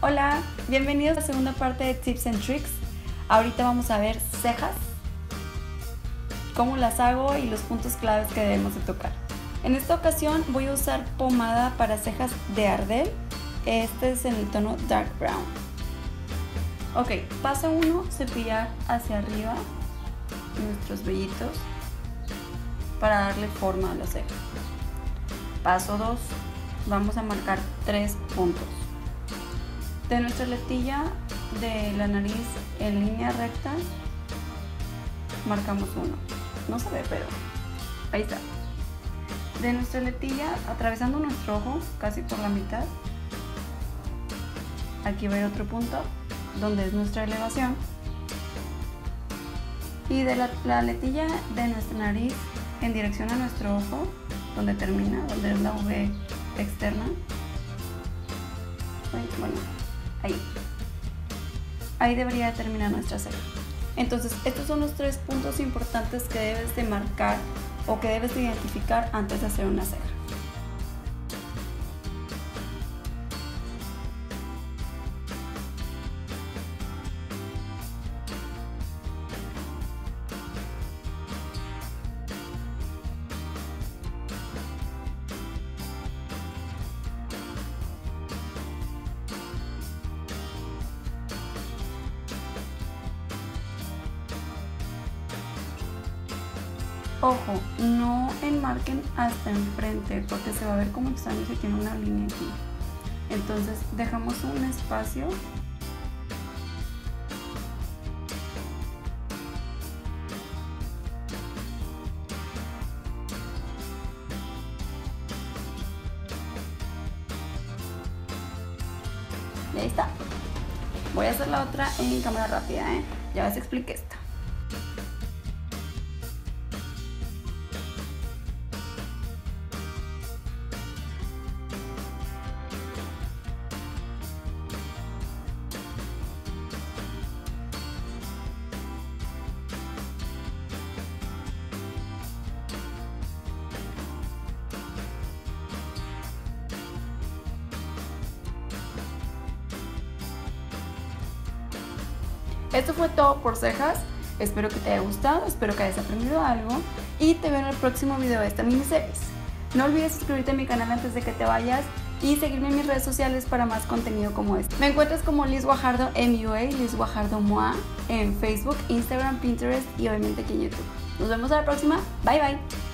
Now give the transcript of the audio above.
Hola, bienvenidos a la segunda parte de Tips and Tricks. Ahorita vamos a ver cejas, cómo las hago y los puntos claves que debemos de tocar. En esta ocasión voy a usar pomada para cejas de Ardell. Este es en el tono Dark Brown. Ok, paso 1, cepillar hacia arriba nuestros vellitos para darle forma a la ceja. Paso 2, vamos a marcar tres puntos. De nuestra letilla de la nariz en línea recta, marcamos uno. No se ve, pero ahí está. De nuestra letilla, atravesando nuestro ojo, casi por la mitad, aquí va a otro punto, donde es nuestra elevación. Y de la, la letilla de nuestra nariz en dirección a nuestro ojo, donde termina, donde es la V externa. Bueno, ahí. Ahí debería terminar nuestra ceja. Entonces, estos son los tres puntos importantes que debes de marcar o que debes de identificar antes de hacer una ceja. Ojo, no enmarquen hasta enfrente porque se va a ver como extraño si tiene una línea aquí. Entonces dejamos un espacio. Y ahí está. Voy a hacer la otra en cámara rápida, ¿eh? Ya les expliqué esto. Esto fue todo por cejas. Espero que te haya gustado, espero que hayas aprendido algo y te veo en el próximo video de esta miniserie. No olvides suscribirte a mi canal antes de que te vayas y seguirme en mis redes sociales para más contenido como este. Me encuentras como Liz Guajardo MUA, Liz Guajardo MOA en Facebook, Instagram, Pinterest y obviamente aquí en YouTube. Nos vemos a la próxima. Bye bye.